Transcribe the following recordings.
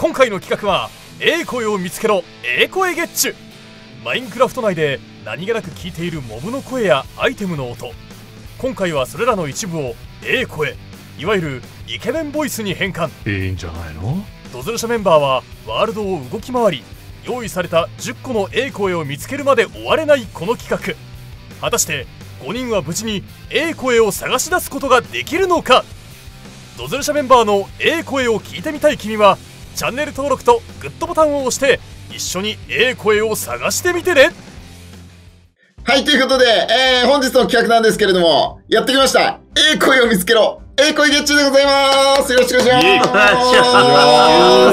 今回の企画はええ声を見つけろええ声ゲッチ。ュマインクラフト内で何気なく聞いているモブの声やアイテムの音。今回はそれらの一部をええ声いわゆるイケメンボイスに変換。いいんじゃないの？ドズル社メンバーはワールドを動き回り用意された10個のええ声を見つけるまで終われないこの企画。果たして5人は無事にええ声を探し出すことができるのか？ドズル社メンバーのええ声を聞いてみたい君はチャンネル登録とグッドボタンを押して一緒にええ声を探してみてねはい、ということで、えー、本日の企画なんですけれども、やってきました。ええ声を見つけろ。ええ声ゲッチュでございます。よろしくお願いし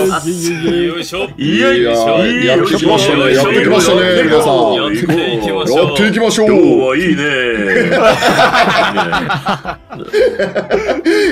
ます。よいしょ。いやいや、ってきましたね。やってきましたね、皆さん。やっていきましょう。やっていきましょう。今日はいいね。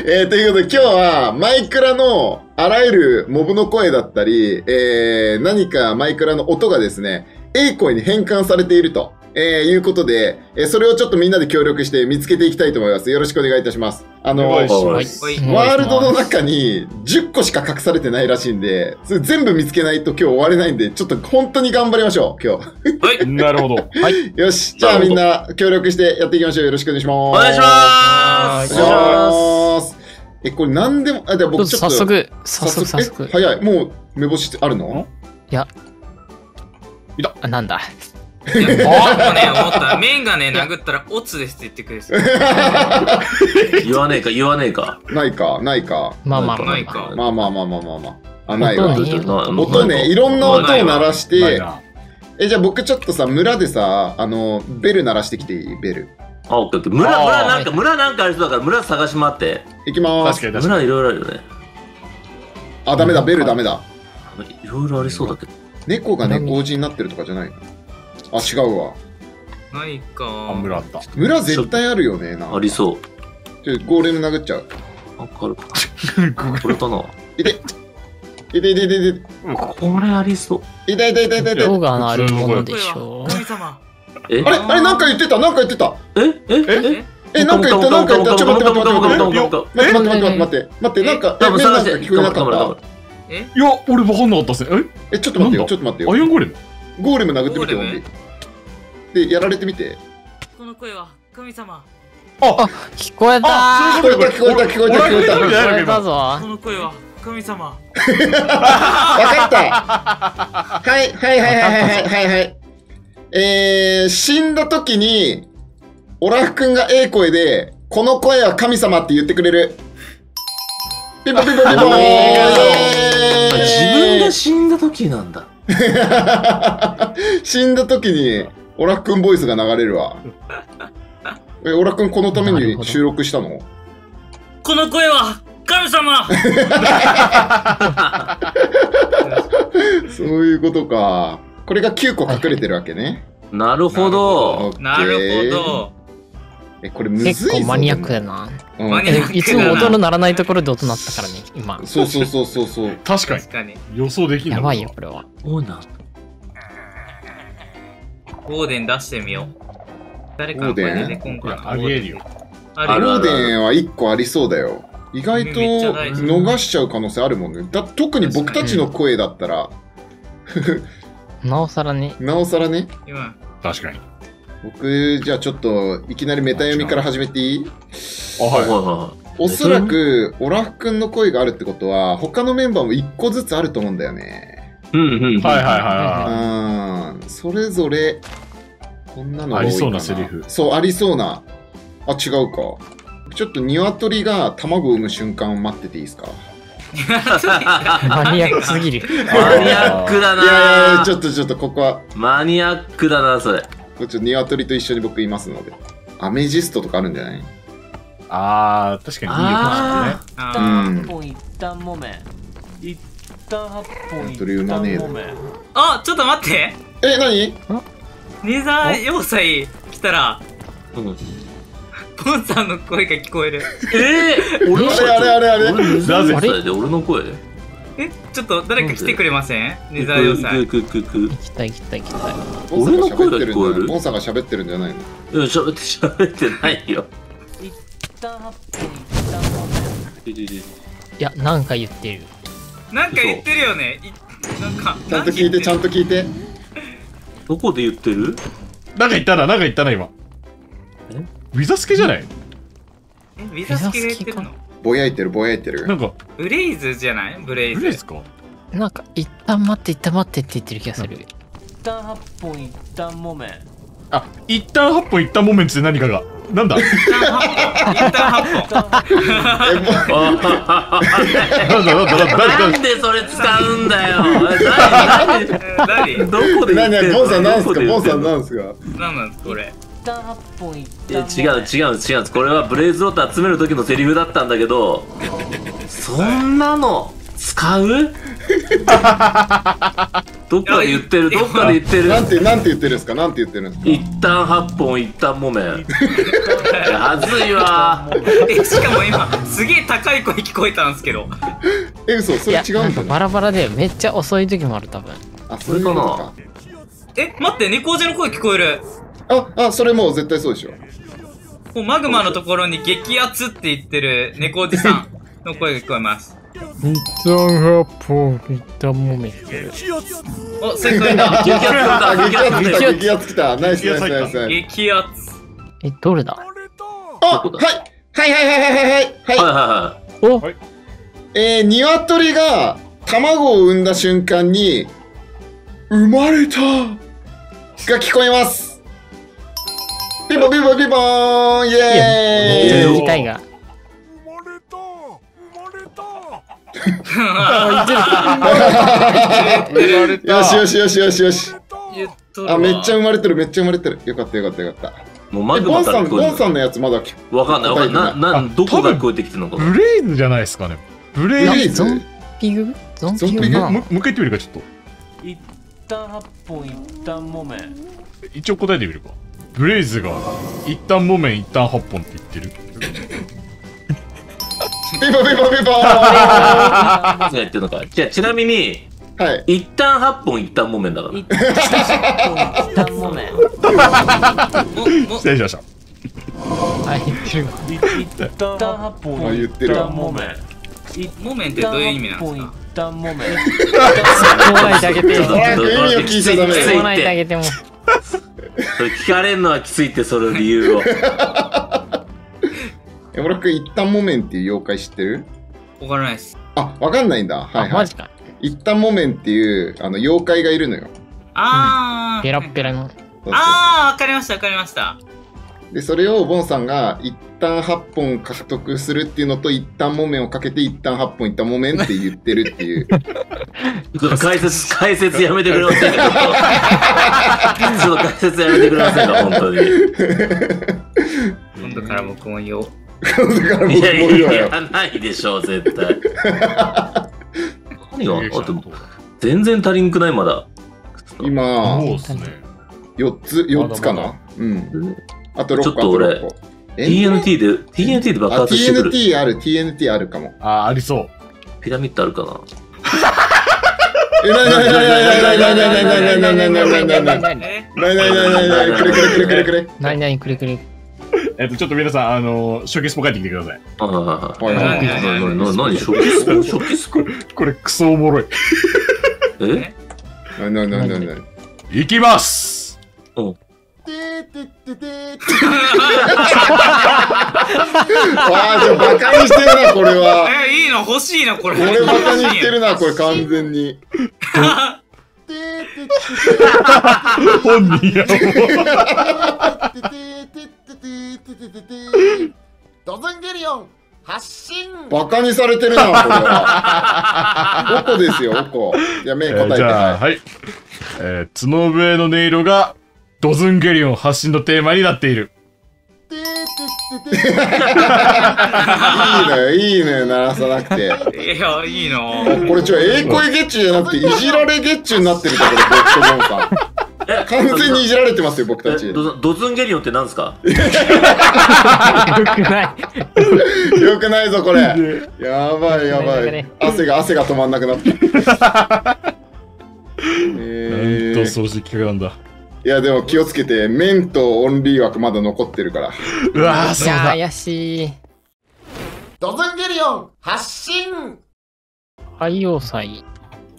えー、ということで今日はマイクラのあらゆるモブの声だったり、えー、何かマイクラの音がです。ね、ええ声に変換されていると、えー、いうことで、えー、それをちょっとみんなで協力して見つけていきたいと思います。よろしくお願いいたします。あの。ワールドの中に10個しか隠されてないらしいんで、それ全部見つけないと今日終われないんで、ちょっと本当に頑張りましょう、今はい。なるほど。日。よし、じゃあみんな協力してやっていきましょう。よろしくお願いします。お願いします。お願いします。え、これ何でも、あ、じゃあ僕ちょっと。早速、早速、早え速。早い。もう、目星ってあるの？あ、なんだ。いや、ちょっとね、思った。麺がね、殴ったら、オツですって言ってくれる。言わねえか、言わねえか。ないか、ないか。まあまあまあないかまあまあまあまあまあまあ。あ、ないわ。音ねいろんな音を鳴らして、え、じゃあ僕ちょっとさ、村でさ、あの、ベル鳴らしてきていい？ベル。あ、オッケーオッケー。村、村なんか、村なんかありそうだから、村探し回って。いきまーす。確かに確か村いろいろあるよね。あ、ダメだ、ベルダメだ。いろいろありそうだけど。猫が猫おじになってるとかじゃないの？あ、違うわ。ないか。あ、村あった。村絶対あるよね、な。ありそう。ちょ、ゴーレム殴っちゃう。わかるかな。これかな。いて。いていていていて。これありそう。いていていていていて。ロガーのあるものでしょう。神様。え？あれあれなんか言ってたなんか言ってたえ？え？え？え、なんか言った、なんか言った、ちょっと、待って、待って、待って、待って、待って、待って、なんか、え、なんか聞こえなかった。えいや、俺分かんなかったっすね。え？え、ちょっと待ってよ、ちょっと待ってよ。アイアンゴレムゴーレム殴ってみてゴーレム？オンリーでやられてみて。この声は神様。聞こえた。あ聞こえた聞こえた聞こえた聞こえた。俺聞こえたぞ。こ。の声は神様。わかった。はいはいはいはいはいはいはいえー、死んだ時にオラフくんがええ声でこの声は神様って言ってくれる。ピンポンピンポンピンポ自分が死んだ時なんだ。死んだ時にオラフくんボイスが流れるわ。えオラフくんこのために収録したの？この声は神様! そういうことか。これが9個隠れてるわけね。なるほど。なるほど。えこれむずいぞ結構マニアックだな。うんマニアックえいつも音の鳴らないところで音鳴ったからね、今。そうそうそうそうそう 確かに確。かに。予想できんだやばいよ、これは。そうなんオーデン出してみよう。誰かの声出てこんかな。ありえるよ。オーデンは1個ありそうだよ意外と逃しちゃう可能性あるもんねだ特に僕たちの声だったら なおさらね。なおさらね今、確かに。僕じゃあちょっといきなりメタ読みから始めていい？あ、はいははおそらくオラフくんの声があるってことは他のメンバーも1個ずつあると思うんだよねい。うんうん。い。はいはいはうんそれぞれこんなのが多いかなありそうなセリフそうありそうなあ違うかちょっと鶏が卵を産む瞬間を待ってていいですか？マニアックすぎる。マニアックだいやいやいやちなょっとちょっとここはマニアックだな、それ。これちょっと鶏と一緒に僕いますので。アメジストとかあるんじゃない？い。あー、確かにいいよああうーん本一旦もめ。一旦八本一旦もめ。あ、ちょっと待って。え何？ネザー要塞来たら、うん。ポンさんの声が聞こえる。えー、俺の声あれあれあれ。あれなぜ塞で俺の声？え、ちょっと誰か来てくれません？ネザー要塞。くくくく行きたい行きたい行きたい。ボンさんが喋ってるんじゃ俺の声が聞こえる？ないボンさんが喋ってるんじゃないの？いや、喋って、喋ってないよ。一旦八本一旦もめいや、なんか言ってる。なんか言ってるよね。いなんか。ちゃんと聞いてちゃんと聞いてどこで言ってる？なんか言ったな、なんか言ったな、今。え？ウィザスケじゃない？え、ウィザスケが言ってるの？ぼやいてるぼやいてる。なんか、ブレイズじゃない？ブレイズ。ブレイズか？なんか、一旦待って、一旦待ってって言ってる気がする。一旦8本一旦木綿あ、一旦8本一旦モメンツで何かが？なんだ？一旦8本。一旦8本。えもなんだなんだなんだ誰なんでそれ使うんだよ。何どこで言ってんの？何何ボンさんなんすか？ボンさんなんすか？何なんですこれ？一旦8本一いや旦違う違う違うこれはブレイズロット集める時のセリフだったんだけどそんなの使う？どっかで言ってるどっかで言ってる。なんてなんて言ってるんですか？なんて言ってるんですか？一旦8本一旦木綿 いやはずいわ。え、しかも今、すげえ高い声聞こえたんですけど。え嘘それ違うんだバラバラでめっちゃ遅い時もある、多分。あそういうことか。え、待って、猫背の声聞こえる。ああそれもう絶対そうでしょ。もうマグマのところに激アツって言ってる猫おじさんの声が聞こえます。一旦8本、一旦もめてる。お、正解だ。激アツだあ激アツ激アツ激アツ来た。ナイスナイスナイス激アツ。え、どれだ？あはい。はいはいはいはいはいはい。はいはいはおえー、鶏が卵を産んだ瞬間に生まれたが聞こえますピンポンピンポンピンポーンイエーイ。聞きたいが。よしよしよしよしよし。あめっちゃ生まれてるめっちゃ生まれてる。よかったよかったよかった。いもうマグマから聞こさんのやつまだわかんない。わかんない。ななあどこが聞こえてきてるのか。ブレイズじゃないですかね。ブレイズ。ゾンピグ？ゾンピグ？ピグ？かもうもう一回言ってみるか、ちょっと。一旦8本一旦木綿一応答えてみるか。ブレイズが、一旦木綿、一旦8本って言ってる。ピンポンピンポンピンポーン何が言ってるのか。じゃあちなみにはい。一旦8本一旦木綿だから。一旦8本一旦木綿失礼しました。あ、言ってるわ。一旦8本一旦木綿モメンってどういう意味なんですか？一旦木綿突っ込まないであげてよ。突っ早く意味を聞いちゃダメ込まないであげても。それ聞かれるのはきついってその理由を え俺くん一旦木綿っていう妖怪知ってる？わからないです。あわかんないんだはいあ、はいマジか。一旦木綿っていうあの妖怪がいるのよあー。ペラッペラの。あー、わかりました、わかりました。でそれをボンさんが一旦8本獲得するっていうのと一旦木綿をかけて一旦8本一旦木綿って言ってるっていう。ちょっと解説解説やめてくれませんか？ちょっと解説やめてくれませんか？本当に。今度から僕も言おう。だから僕もいやい言うわよ。やいやないでしょう絶対。何が？あと全然足りんくない？まだ。今そうっすね。4つ4つかまだなうんあと6個ちょっと俺あと6個え TNT で TNT で爆あ発してくる TNT ある TNT あるかもあ、ありそう。ピラミッドあるかな？えなになになになになになになになになになになになになになになにえなになになになにくれくれくれくれくれなになにくれくれ。えっと、ちょっと皆さん、あの、初期スポ帰ってきてください。はいはいはいはいはい何なになに何初期スコ初期スコこれ、クソおもろい。えなになになになになにいきますわあちょバカにしてるなこれはえ、いいの欲しいな、これ。これバカにしてるなこれ完全に本人やドズンゲリオン発信バカにされてるなこれはおこですよおこじゃあメイえーン答えてじゃあ、はい。えー、角笛の音色が、ドズンゲリオン発信のテーマになっている。いいのよいいのよ鳴らさなくて。いや、いいなこれちょええ声ゲッチュじゃなくていじられゲッチュになってるところ僕とモンさんえ完全にいじられてますよ僕たち。えドドズンゲリオンって何ですか？よくない。よくないぞこれ。やばいやばい。汗が汗が止まんなくなったなんえー。と恐ろしい企画なんだ。いやでも気をつけて麺とオンリー枠まだ残ってるからうわー、そうだ。怪しい。ドズンゲリオン発信海洋祭、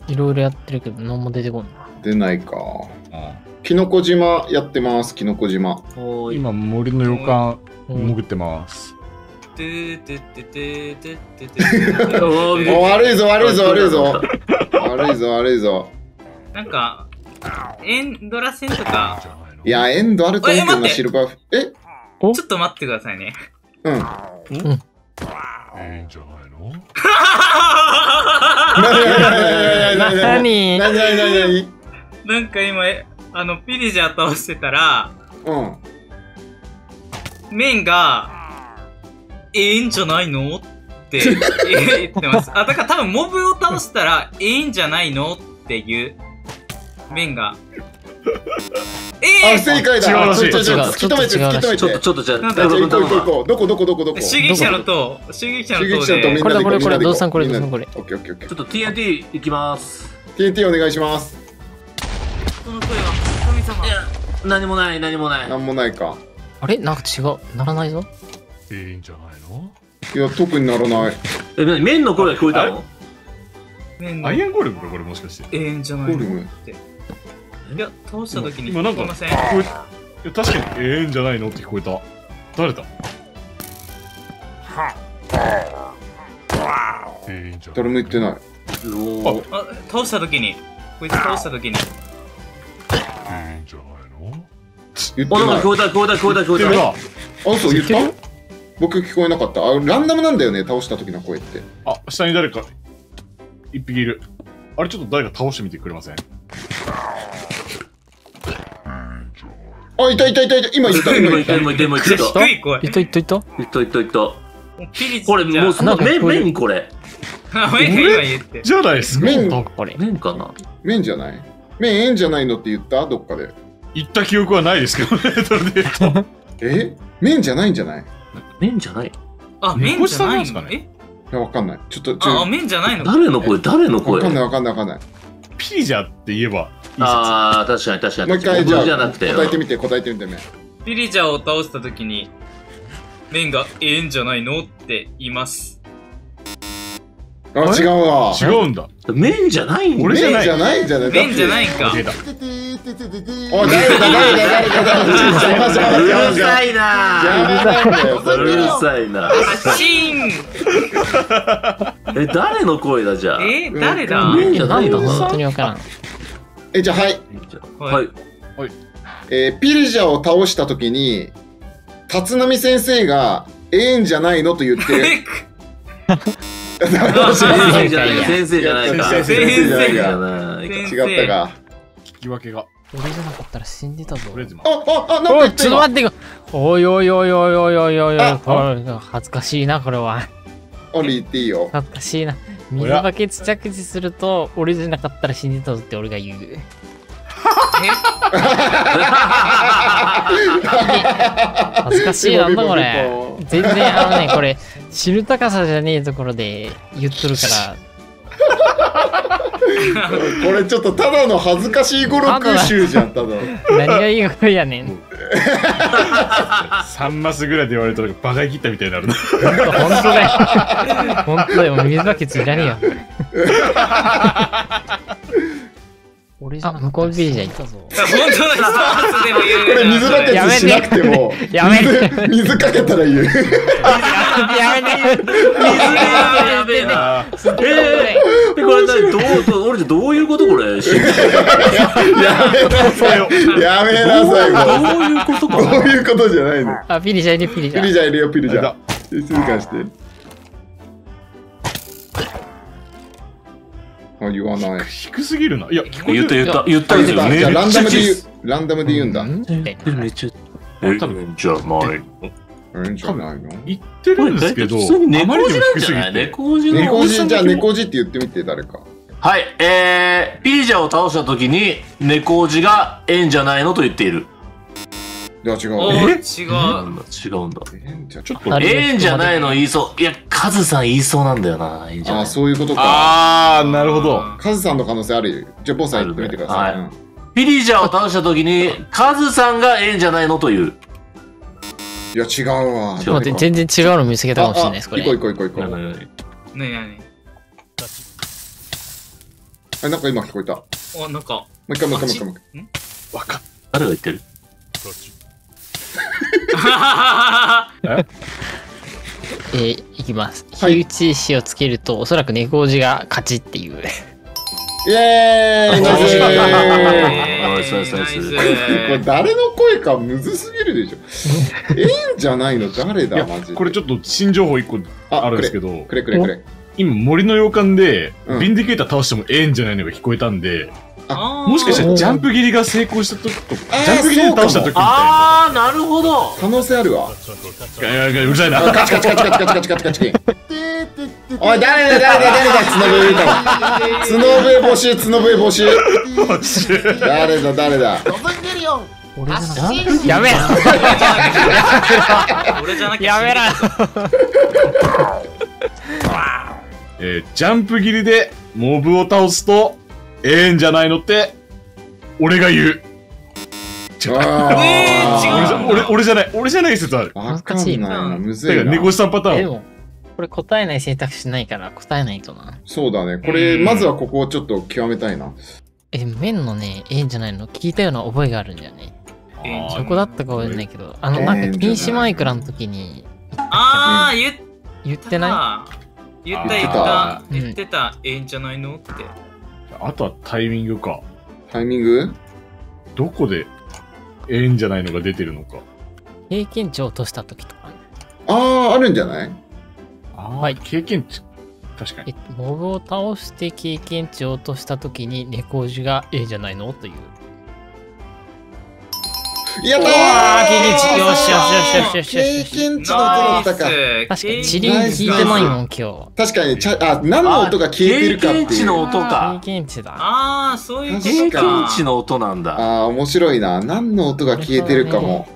いろいろやってるけど、何も出てこんな。出ないか。キノコ島やってます、キノコ島。今、森の予感、うん潜ってます。てーてっててーて悪いぞ、悪いぞ、悪いぞ。悪いぞ、悪いぞ。なんか、エンドラ戦とか、いや、エンドあると思うけどな、シルバーフ。え？ちょっと待ってくださいね。うん。いいんじゃないの？なになになになになに何？なんか今、えあの、ピリジャー倒してたら、うん。メンが、ええんじゃないのって言ってます。あ、だから多分モブを倒したら、ええんじゃないのっていう、メンが。えあ、え正解だ。違うらしいちょちょ突き止めて、ちょっと違う突き止めて。ちょっと、ちょっとじゃあ、なんだ大学行こう行こう。どこどこどこ？どこ？襲撃者の塔、襲撃者のとみでこれだこれこれどうしたんこれどうしたんこれ？オッケーオッケーオッケちょっと TNT いきます。ー。TNT お願いします。この声は神様。いや、何もない、何もない。なんもないか。あれ？なんか違う。ならないぞ。いいんじゃないの？いや、特にならない。え、なに麺の声が聞こえたの？アイアンゴーレムかこれもしかして。ええんじゃないのゴルム。って。いや、倒した時に今なんか聞こえいや確かにええんじゃないのって聞こえた。誰だ？ええんじゃ誰も言ってない。あ、倒した時に、こいつ倒した時に。ええんじゃないの？言ってお、ないか聞。こえた、聞こえた、聞こえた、聞こえた。なあ、そう、言った？僕聞こえなかった。あ、ランダムなんだよね、倒した時の声って。あ、下に誰か、一匹いる。あれちょっと誰か倒してみてくれません？あ、いたいたいたいた。今言った、今言った今言った、。今言った、今言った。い。たいたいたいた、いた、いた。ピリこれ、もうその麺、なんか麺これ。あ、メンが今言って。じゃないですか。麺これ。麺かな麺じゃない麺えんじゃないのって言ったどっかで。言った記憶はないですけどね、え麺じゃないんじゃない麺じゃないあ、麺じゃないの猫舌なんすかねえや、わかんない。ちょっと、ちあ、あ、麺じゃないの誰の声誰の声わかんないわかんないわかんない。ピリジャって言えばあー、確かに確かに。もう一回、じゃじゃなくて。答えてみて、答えてみてね。ピリジャーを倒した時に、麺がええんじゃないのって言います。あ、違うわ。違うんだ。麺じゃないんだ。俺じゃない麺じゃないんじゃない麺じゃないんか。出た。ててててててておい、誰だ、誰だ、誰だ、誰だ。邪魔邪魔う邪魔るさいなだよ、それ。うるさいなあシーンえ、誰の声だじゃあ？えー、誰だ？麺じゃないの本当かにわからん。え、じゃあ、はい。ははいい。えーピリジャを倒したときに、立浪先生が、ええんじゃないのと言って 先生じゃない、先生じゃないか。先生じゃないじゃか。ないか。違ったか。聞き分けが。俺じゃなかったら死んでたぞと。りあえず今あ、あ、あ、なんかおい、ちょっと言ってんの待ってよ。おいおいおいおいおいおいおいおいあ。これ恥ずかしいな、これは。オンリー言っていいよ。恥ずかしいな。水バケツ着地すると、俺じゃなかったら死んでたぞって俺が言う。恥ずかしいなんだこれ。全然あのね、これ、死ぬ高さじゃねえところで言っとるから、これちょっとただの恥ずかしい語録集じゃん、ただの。何がいいこれやねん。3マスぐらいで言われたらバカ切ったみたいになるな。本当だよ。本当だよ。水バケツいらねえよ。俺じゃあ、向こうビリじゃん。いたぞ。本当の一発でも言うこれ水バケツしなくても、やめて水水かけたら言う。やめてやべえな。えー、え、これ何どう、どう俺じゃどういうことこれ。やめなさい。やめなさい、もう。いうことかそういうことじゃないの。あ、ピリじゃんいるピリじゃん。ピリジャーいるよ、ピリジャーあい。静かにして。あ、言わない。低すぎるな。いや、聞こえ言った。言った言ったあ言ったじゃあランダムで言う。う。ランダムで言うんだ。めっちゃ。え、多分じゃない。うんじゃないの？言ってるんですけど、あまり猫にも低すぎ字なんじゃない？て。猫字の猫字、じゃあ猫字って言ってみて、誰か。はい、えー、ピージャを倒したときに、猫字がええんじゃないのと言っている。いや、違おう。ー、違う。なんだ、違うんだ。え？ーじゃあちょっとええんじゃないの言いそう。いや、カズさん言いそうなんだよな。ええんじゃないあ、そういうことか。あー、なるほど。カズさんの可能性あるよ。じゃあ、ボンさん言ってみてください。はいうんピリジャーを倒したときに、カズさんがええんじゃないのという。いや、違うわ。ちちょっと待って、全然違うの見つけたかもしれないです、これ。行こう行こう行こう行こう。ねえねあ、なんか今聞こえた。もお、なんか、う一回もう一回もう一回もう一回。わかっ誰が言ってる？えー、いきます。はい火打ち石をつけると、おそらく猫字が勝ちっていう。イエーイナイスこれ誰の声かむずすぎるでしょ。ええんじゃないの？誰だマジで。これちょっと新情報一個あるんですけど、くれくれくれ。今森の洋館で、うんビンディケーター倒してもええんじゃないのが聞こえたんで、あーもしかしたらジャンプ切りが成功した時と、ジャンプ切りで倒した時みたいな。あー、なるほど可能性あるわ。いやいやいやうるさいな。あカチカチカチカチカチカチカチカチ。おい、誰だ誰だ誰だ角笛歌う。角笛募集、角笛募集。誰だ誰だドズンゲリオン俺じゃ発な信やめろ俺じゃなきゃやめろえージャンプ切りでモブを倒すと、ええんじゃないのって、俺が言う。違う。俺じゃ俺俺じゃない、俺じゃない説ある。わかんないな、むずいな。猫さんパターン。えでも、これ答えない選択肢ないから答えないとな。そうだね。これ、まずはここをちょっと極めたいな。え、麺のね、ええんじゃないの聞いたような覚えがあるんだよね。えそこだったかもしれないけど、あの、なんか、禁止マイクラの時にあー、言っ言ってなた。言った言った。言ってた。ええんじゃないの？って。あとはタイミングか。タイミング？どこで、ええんじゃないのが出てるのか。い経験値を落とした時とかね。ああ、あるんじゃない？ああ、はい経験値。確かに。え、モブを倒して経験値を落とした時に猫字がええじゃないの？という。やったーあー経験値よしよしよしよしよしよし経験値の音だったか。確かに、チリン聞いてないもん、今日。確かにちゃ、あ、何の音が消えてるかっていう。経験値の音か経。験値だ。あー、そういう経。験値の音なんだ。ああ、面白いな。何の音が消えてるかも。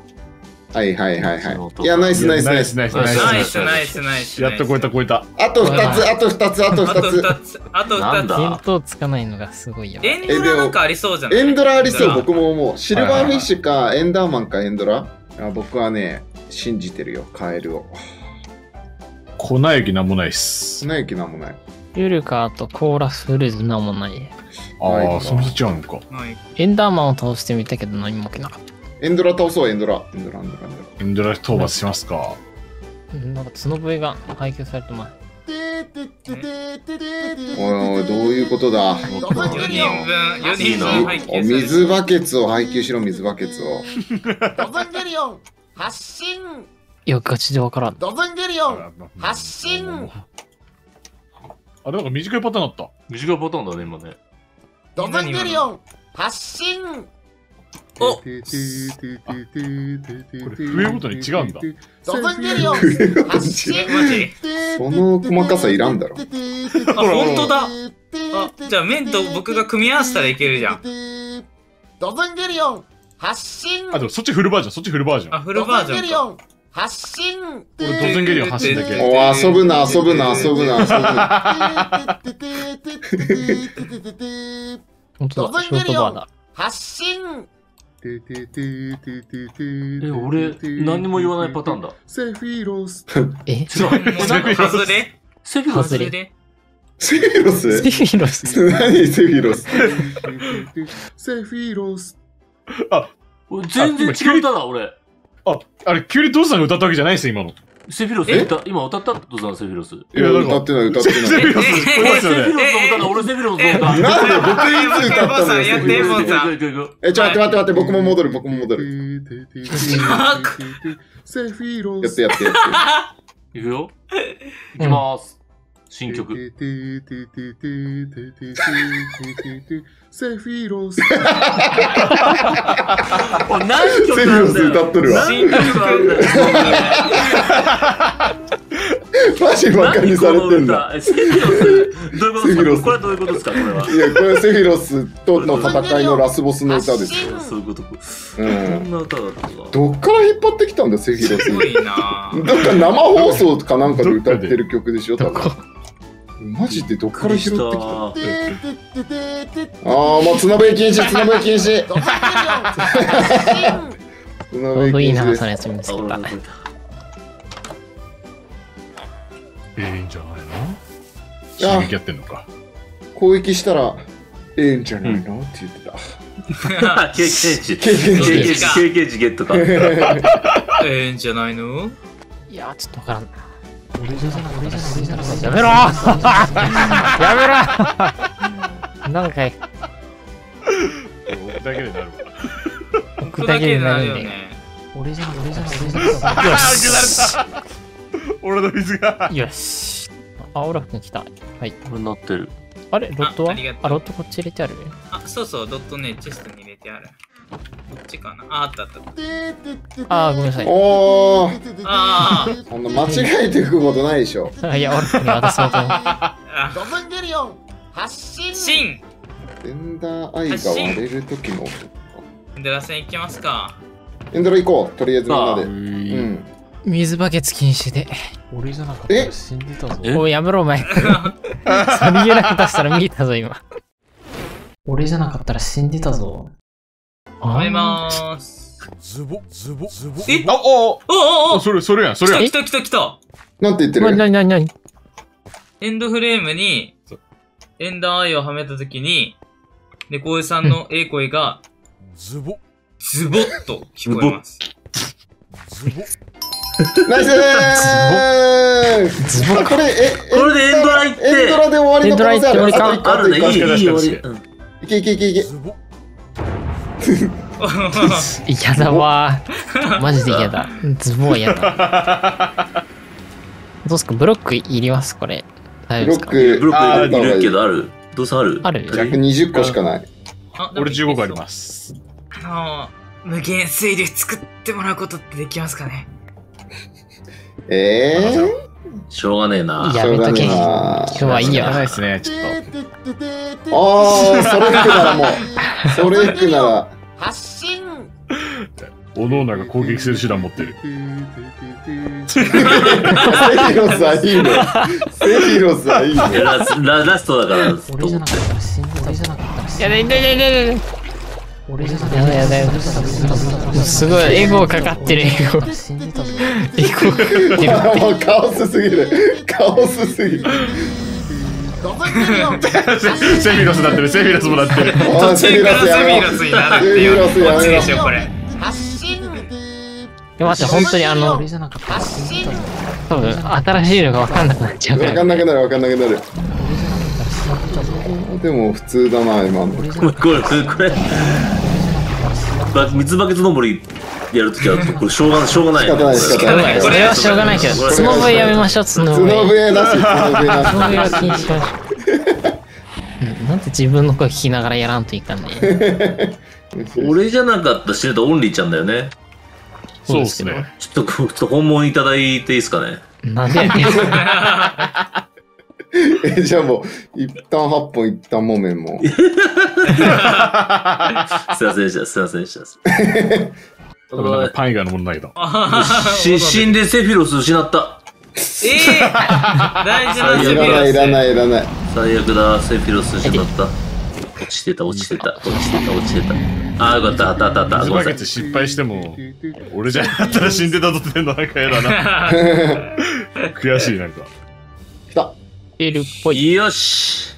はいはいはいはい。いや、ナイスナイスナイス。ナイスナイスナイスナイスナイス。やっと超えた超えた。あと二つ、あと二つ、あとあと二つ。二つ。あとなんだ？二つ。見当つかないのがすごいよ。エンドラなんかありそうじゃない？エンドラありそう、僕も思う。シルバーフィッシュか、エンダーマンか、エンドラ？あ僕はね、信じてるよ、カエルを。粉雪なんもないっす。砂雪なんもない。ユルカとコーラスフルーズなんもない。はいああ、その違うのか。はいエンダーマンを倒してみたけど何も起きなかった。エンドラ倒そう、エンドラ。エンドラ、エンドラ、エンドラ。エンドラ討伐しますか。うんなんか角笛が配給されてます。おいおい、どういうことだ。4人分、4人分配給お水バケツを配給しろ、水バケツを。ドズンゲリオン発信いや、ガチでわからん。ドズンゲリオン発信あ、なんか短いパターンだった。短いパターンだね、今ね。ドズンゲリオン発信おこれ笛ごとに違うんだ。ドズンゲリオン発信マジその細かさいらんだろ。あ、本当だ。あ、じゃあ、麺と僕が組み合わせたらいけるじゃん。ドズンゲリオン発信あ、でもそっちフルバージョン、そっちフルバージョあ、ン。フルバージョンか。ドズンゲリオン発信俺ドズンゲリオン発信だけ？おい遊ぶな、遊ぶな、遊ぶな、遊ぶな。本当だ、ショートバーだ。発信え、俺、何も言わないパターンだ。セフィロス。え違う。もうなんか外れセフィロス外れ外れセフィロスセフィロス。何セフィロスセフィロス。俺全然違うだな、俺。あ、あれ、急に父さんが歌ったわけじゃないです、今の。セフィロス歌、今歌ったドザンセフィロス。いや、歌ってない、歌ってない。セフィロス聞こえますセフィ。ロスの歌だ、俺セフィロスの歌。なんで僕いつ歌ったのえ、ちょ、待って待って待って、僕も戻る、僕も戻る。あセフィロス。やってやってやって。行くよ。行きます。新曲。セフィロス。何セフィロス曲なんだよ。歌っとるわ。新曲なんだよ。マジバカにされてんだ。セフィロス、どういうこれはどういうことですか？これは。いや、これセフィロスとの戦いのラスボスの歌ですよ。そういうこと。うこん。んな歌だったんだ。どっから引っ張ってきたんだ、セフィロスす。ごいな どっか生放送かなんかで歌ってる曲でしょ、多分。マジでどっから拾ってきたああー、もう角笛禁止、角笛禁止。ドズンゲリオン発信角ちょうどいい笛禁止です。長さのやつ見つした。けたあ俺も。これええんじゃないの？や刺激やってんのか。攻撃したらええんじゃないの？って言ってた。経験値。経験値経験値、ゲットか。ええんじゃないの？いや、ちょっとわからん。なやめろやめろなんか、僕だけでなるわ。置くだけでなる。よね。俺じゃない、俺じゃない、俺じゃない。よし俺の水が。よし。あ、オラフ君来た。はい。俺乗ってる。あれ？ロットは？あロットこっち入れてある？あ、そうそう、ドットね、チェストに入れてある。こっちかな？あ、あったあった。あー、ごめんなさい。おー、あそんな間違えていくことないでしょ。あいや、オラフ君に渡そうと思って。あ。あ、ドズンゲリオン発進シンエンダーアイが割れる時の。デラ戦いきますか？エンドラ行こう、とりあえずみんなで。ううんん。水バケツ禁止で。俺じゃなかったら死んでたぞ。えおい、やめろ、お前。さりげなく出したら見えたぞ、今。俺じゃなかったら死んでたぞ。思いまーす。ズボズボズボ。えあ、おおおおおお。それ、それやん、それやん。来た来た来たなんて言ってなになる？になになにエンドフレームにエンダーアイをはめたときに、猫おじさんのええ声が、ズボ。ズボッと聞こえます。ズボ。ナイスー！ズボ。あこれ、え、これでエンドラ行って。エンドラで終わりの可能性ある。エンドラ行って終わりかあるね、いい、いい終わり。うん。いけいけいけいけ。ズボ 嫌だわー。マジで嫌だ。ズボンは嫌だ。どうすか？ブロックいります？これ。大丈夫ブですか？ロック、ブロックいるけどあるどうせある？ある120個しかない。あ俺15個ありま。す。あのー、無限水流作ってもらうことってできますかね？えー？しょうがねえな。やめとけ。しょうが今日はいいよ。ないですね、ちょっあー、それ服ならもう。それ服なら。発進と。おのおのが攻撃する手段持ってる。セフィロスはいいね。セフィロスはいいね。ラスララストだから。俺じゃなかったら死んでた。俺じゃなかったら死やだやだやだやだ俺じゃなかっやだやだやだすごい、エゴかかってる、エゴ。たら死んでたぞ。エゴ。エゴもうカオスすぎる。カオスすぎる。セフィロスなってる、セフィロスもなってる。あーセフィロスやめろセフィロスになるっていう。セフィロスやめろこっちでしょ、これ。発進で待って、本当にあの。多分、新しいのが分かんなくなっちゃうか。わからんなくなるわかんなくなる。でも普通だな、今の。これ、これ、これ。バケツ登りやるときは、これしょうがない、しょうがないよね。仕方ない仕方ないそれはしょうがないけど、角笛やめましょう、角角笛。笛なし、角笛なし。角笛は禁止しましょう。うんなんで自分の声聞きながらやらんといかんね。俺じゃなかったら死ねたオンリーちゃんだよね。そうですね。ちょっと、ちょっと訪問いただいていいですかね。なんで。え、じゃあもう、一旦8本、一旦木綿も。すいませんでした、すいませんでした。多分なんかパン以外のものないけど。し死んでセフィロス失った。ええ大事なセフィロス。いらない、いらない、いらない。最悪だ、セフィロス失った。落ちてた、落ちてた、落ちてた、落ちてた。あー、よかった、あった、あった、あった。水ごめんなさいバケツ失敗しても、俺じゃなかったら死んでたぞって言うのなんか嫌だな。悔しい、なんか。来た。エルっぽい。よし。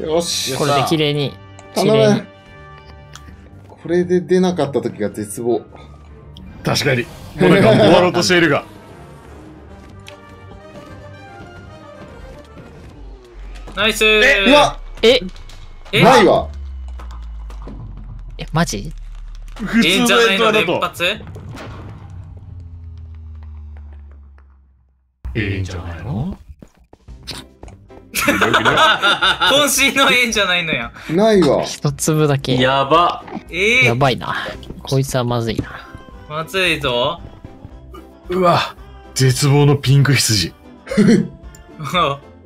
よし。これで綺麗に。綺頼む麗に。。これで出なかった時が絶望。確かに。もうなんか終わろうとしているが。ナイスうわえ、え？ないわ。え、マジ？普ええん通のエンじゃないのドラだと。連発？ええんじゃないの？渾身のええんじゃないのや。ないわ。一粒だけ。ややば。ええばいな。こいつはまずいな。まずいぞ。うわ、絶望のピンク羊。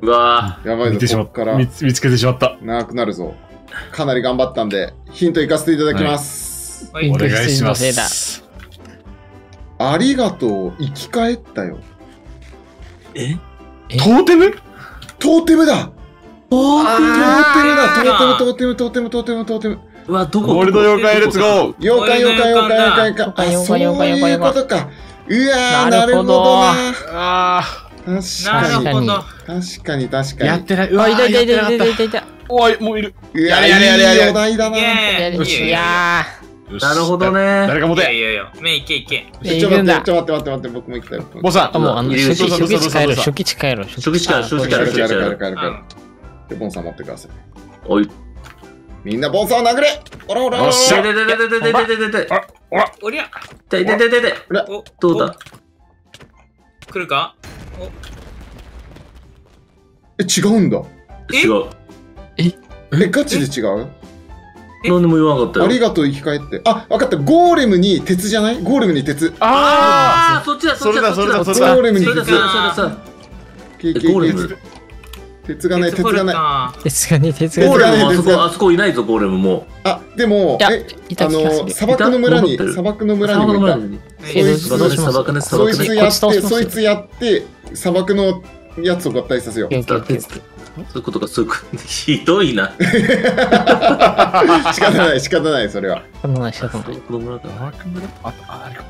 うわやばいぞ、見てしまっこっから見つ見つけてしまった。長くなるぞ。かなり頑張ったんで、ヒントいかせていただきます。はいお願いします。ありがとう、生き返ったよ。え？トーテム？トーテムだトーテムだあートーテム、トーテム、トーテム、トーテム、トーテム。うわ、どこゴールド妖怪レッツゴー妖怪、妖怪、妖怪、妖怪、妖怪。妖怪妖怪いうことか。うわー、ななるほどな。あ確なかに。確かに、確かに。ってない。うあ、わいたいたいたいたいたたいた。おい、もういる。やれやれやれやれいいお題だな。いやよしなるほど。ね。誰か持て。いやいやいや、メイいけいけ。ー、ちょっと待って、ちょっと待って待って待って、僕も行きたい。ボさあ、もうあの、初期、そうそうそう初期地帰る、そうそう初期地帰る、初初期地から、初期から、帰る帰初期から。る帰る帰る帰る。で、ボンさん持ってください。おい。みんなボンさんを殴れ。おらおらおらよっしゃ。ででででででででででで。おりゃ。ででででで。おどうだ？お来るか？お。え、違うんだ。え？違う。え、ガチで違う？え？何でも言わなかったよ。ありがとう生き返って。あ、わかった。ゴーレムに鉄じゃない？ゴーレムに鉄。あー！そっちだ、そっちだ、それだそっちそれだ。ゴーレムに鉄。ゴーレム？鉄がない、鉄がない。か鉄がね、鉄ゴがね。ーレムもあそこ、あそこいないぞ、ゴーレムもあ、でもい、やえ、いたあの。砂漠の村に、砂漠のう。村にもいた。そいつやって、そいつやって、砂漠のやつを合体させよう。そういうことか、そういうこと。ひどいな。仕方ない、仕方ない、それは。そんなのしちゃったの子供だから。あ、あ、あれか。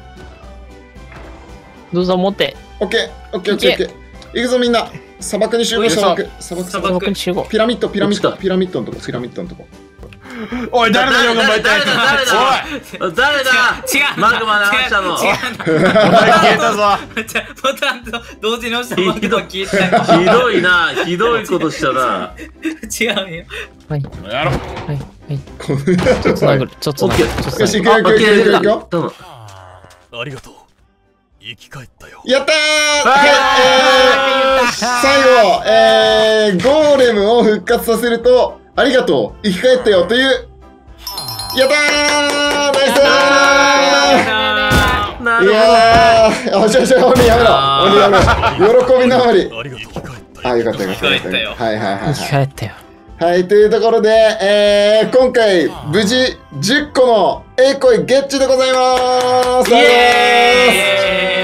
どうぞ持って。オッケー、オッケー、オッケー、オッケー。行くぞ、みんな。砂漠に集合、砂漠。砂漠、砂漠に集合。ピラミッド、ピラミッド、ピラミッドのとこ、ピラミッドのとこ。おい、誰だよ、頑張りたい。誰だ、誰だ誰だ違うマグマ流したの違う違うお前消えたぞ。じゃあボタンと同時に押したマグマ消えたひどいな、ひどいことしたな。違うよはい、やろう。はい、はい。ちょっと殴る、ちょっと殴る。ちょっとよし、殴る。行くよ、行くよ、行くよ、行くよ。ありがとう生き返ったよ。やったー！はい、えー、最後、えー、ゴーレムを復活させると、ありがとう、生き返ったよ。という、やったー！ナイスー！ないるやー、よしよし、鬼やめろ。鬼やめろ。喜びのあまり。ありがとう生き返ったよ。あ、よかったよかった。生き返ったよ。はいはいはい生きはい。返ったよ。はい、というところで、えー、今回、無事、10個のええ声ゲッチュでございます。イ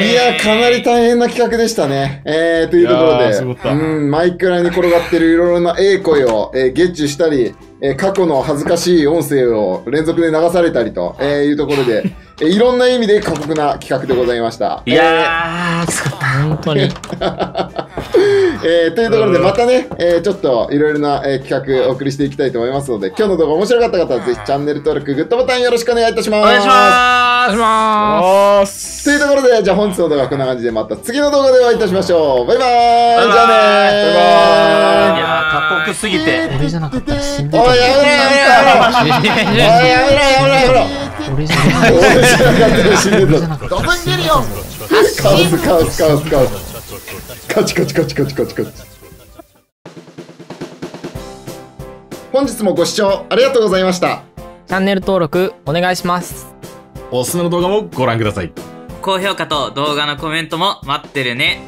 いエや、かなり大変な企画でしたね。えー、というところで、うん、マイクラに転がってるいろいろなええ声を、えーゲッチュしたり、えー過去の恥ずかしい音声を連続で流されたりと、えーいうところで、えーいろんな意味で過酷な企画でございました。いやー、きつかった。本当に。えーというところで、またね、えーちょっといろいろな、えー企画お送りしていきたいと思いますので、今日の動画面白かった方はぜひチャンネル登録、グッドボタンよろしくお願いいたします。お願いします。というところで、じゃあ本日の動画はこんな感じで、また次の動画でお会いいたしましょう。バイバーイ。バイバーイじゃあねー。す。いやー、過酷すぎて。す。俺じゃなかったら死んでおい、やめろ。やめろ。やめろ。おい、やめろ。やめろ。やめろ。俺じゃなかったら死んでた。ドブンゲリオンカオス、カオス、カオス、カオス。カチカチカチカチカチカチ。本日もご視聴ありがとうございました。チャンネル登録お願いします。おすすめの動画もご覧ください。高評価と動画のコメントも待ってるね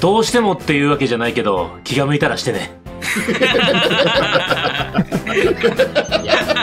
どうしてもっていうわけじゃないけど、気が向いたらしてね。